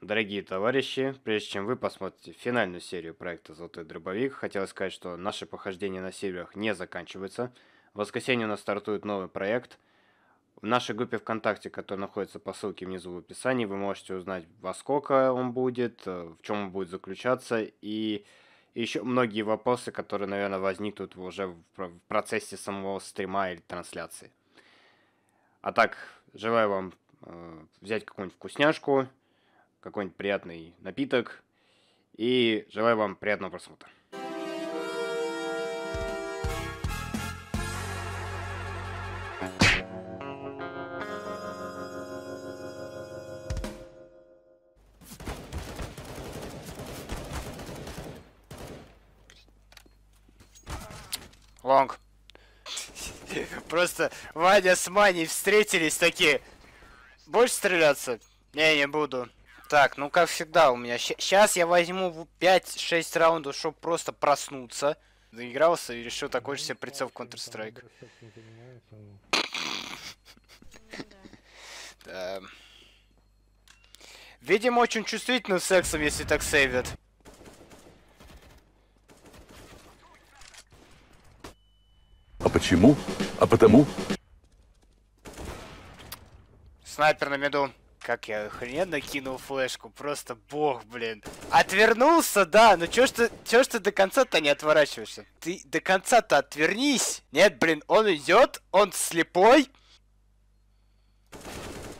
Дорогие товарищи, прежде чем вы посмотрите финальную серию проекта «Золотой дробовик», хотелось сказать, что наши похождения на серверах не заканчиваются. В воскресенье у нас стартует новый проект. В нашей группе ВКонтакте, которая находится по ссылке внизу в описании, вы можете узнать, во сколько он будет, э, в чем он будет заключаться и еще многие вопросы, которые, наверное, возникнут уже в процессе самого стрима или трансляции. А так, желаю вам э, взять какую-нибудь вкусняшку, какой-нибудь приятный напиток. И желаю вам приятного просмотра. Лонг. Просто Ваня с Маней встретились такие. Будешь стреляться? Не, не буду. Так, ну как всегда у меня. Сейчас я возьму 5-6 раундов, чтобы просто проснуться. Заигрался и решил такой же себе прицел в Counter-Strike. Да. Видимо, очень чувствительным сексом, если так сейвят. А почему? А потому? Снайпер на меду. Как я охрененно кинул флешку, просто бог, блин. Отвернулся, да, но чё ж ты, чё ж ты до конца-то не отворачиваешься? Ты до конца-то отвернись. Нет, блин, он идет, он слепой. О!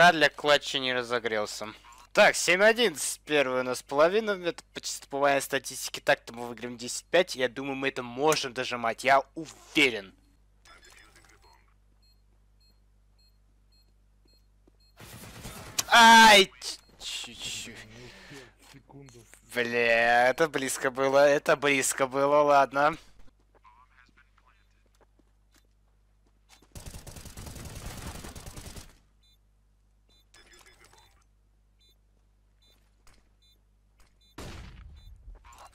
Пока для клатча не разогрелся. Так, 7-1, первая у нас половина, это по чистопованной статистике. Так-то мы выиграем 10-5, я думаю, мы это можем дожимать, я уверен. Ай! Чуть-чуть. Бля, это близко было, это близко было, ладно.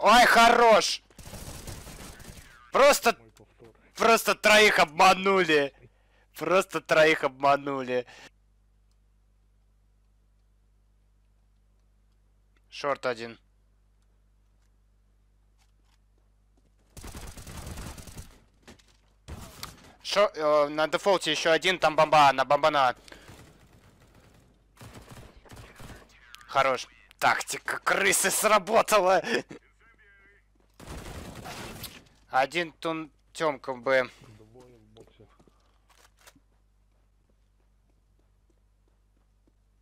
Ой, хорош! Просто... Просто троих обманули. Просто троих обманули. Шорт один. Шо, э, на дефолте еще один, там бомба, на бомбана. Хорош. Тактика крысы сработала. Один тун Тёмка Б.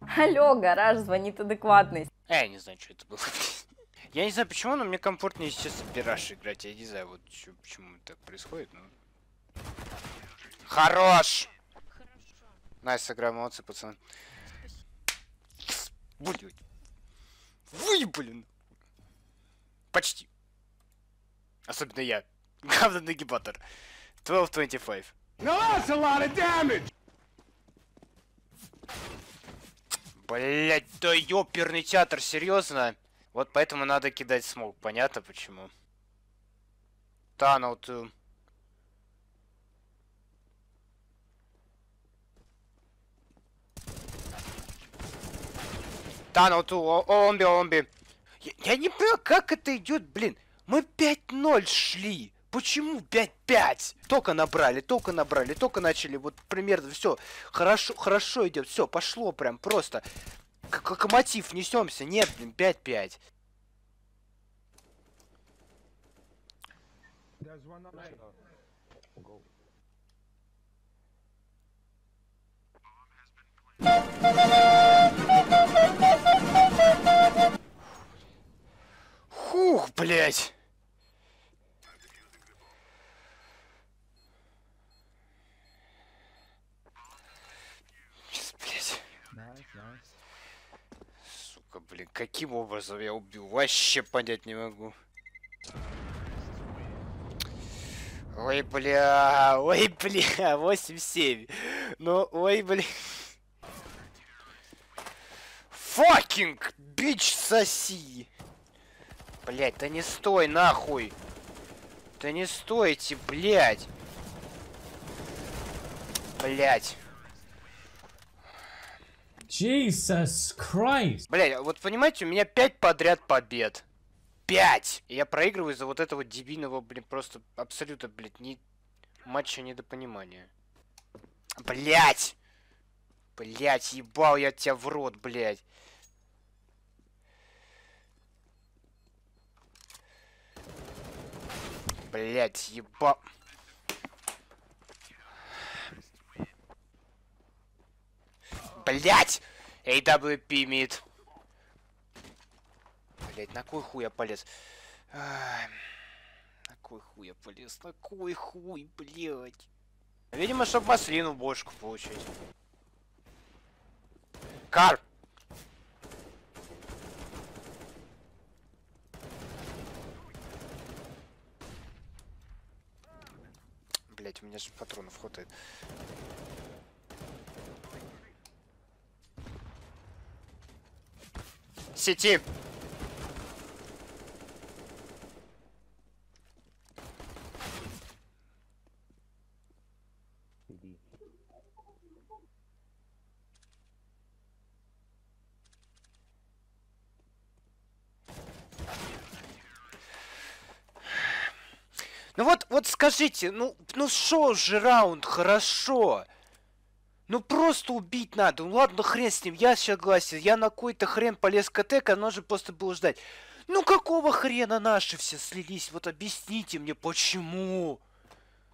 Алло, гараж, звонит адекватный. Э, я не знаю, что это было. Я не знаю, почему, но мне комфортнее сейчас в Пираж играть. Я не знаю, вот чё, почему так происходит, но... Хорош! Nice, игра, молодцы, пацаны. Блин. Вы, блин. Почти. Особенно я. Говно нагибатор. 12.25. Now that's a lot of damage! Блять, да ёперный театр, серьезно? Вот поэтому надо кидать smoke, понятно почему. Tunnel to. Tunnel to, омби, омби. Я, я не понимаю, как это идет, блин. Мы 5-0 шли. Почему 5-5? Только набрали, только набрали, только начали. Вот примерно все. Хорошо, хорошо идет. Все, пошло прям просто. Как локомотив несемся. Нет, блин, 5-5. Фух, блядь. Сука, блин, каким образом я убил? Вообще понять не могу. Ой, бля, ой, бля, 8-7. Ну, ой, блин. Факинг, бич соси. Блять, да не стой, нахуй. Да не стойте, блять. Блять. Jesus Christ. Блять, вот понимаете, у меня пять подряд побед. Пять! И я проигрываю из-за вот этого дебильного, блин, просто абсолютно, блядь, не... матча недопонимания. Блять! Блять, ебал я тебя в рот, блять. Блять, ебал. Блять! AWP мид. Блять, на кой хуй я полез? На кой хуй я полез? На кой хуй, блять? Видимо, чтоб маслину бошку получить. Кар! Блять, у меня же патронов хватает. Сети! Ну вот, вот скажите, ну, ну шо же раунд, хорошо. Ну просто убить надо. Ну ладно, хрен с ним, я согласен. Я на какой-то хрен полез КТ, а нужно просто было ждать. Ну какого хрена наши все слились? Вот объясните мне, почему?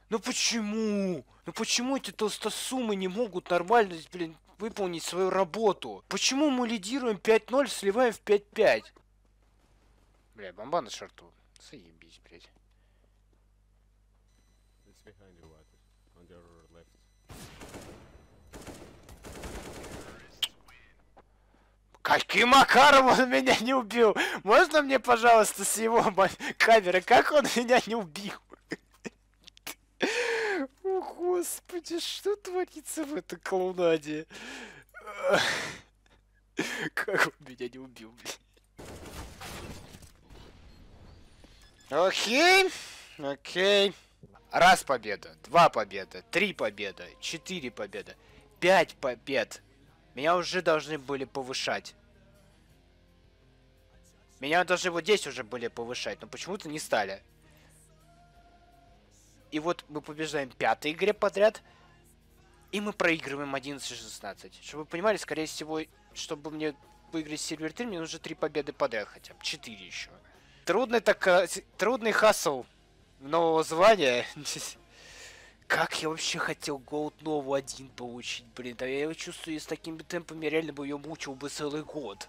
Ну почему? Ну почему эти толстосумы не могут нормально, блин, выполнить свою работу? Почему мы лидируем 5-0, сливаем в 5-5? Бля, бомба на шарту. Заебись, блядь. Каким макаром он меня не убил? Можно мне, пожалуйста, с его камеры, как он меня не убил? О, господи, что творится в этой клоунаде? Как он меня не убил, блин? Окей, окей. Раз победа, два победа, три победа, четыре победа, пять побед. Меня уже должны были повышать. Меня даже вот здесь уже были повышать, но почему-то не стали. И вот мы побеждаем пятой игре подряд. И мы проигрываем 11-16. Чтобы вы понимали, скорее всего, чтобы мне выиграть сервер 3, мне нужно три победы подряд хотя бы. Четыре еще. Трудный так... э, Трудный хасл нового звания. Как я вообще хотел Голд Нову один получить, блин. Да я его чувствую, с такими темпами реально бы ее мучил бы целый год.